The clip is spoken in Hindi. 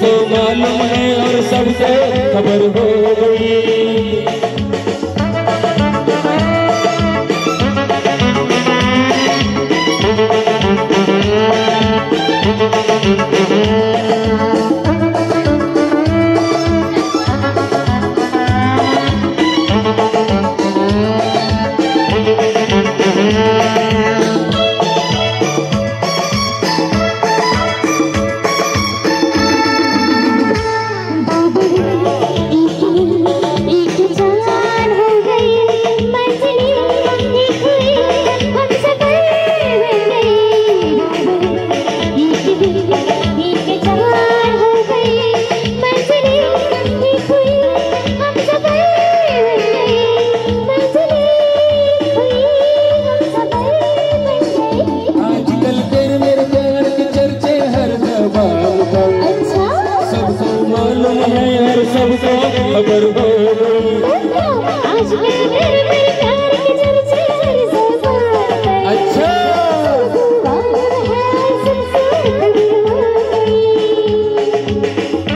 सबको मालूम है और सबसे खबर हो सबको खबर हो। आज मेरे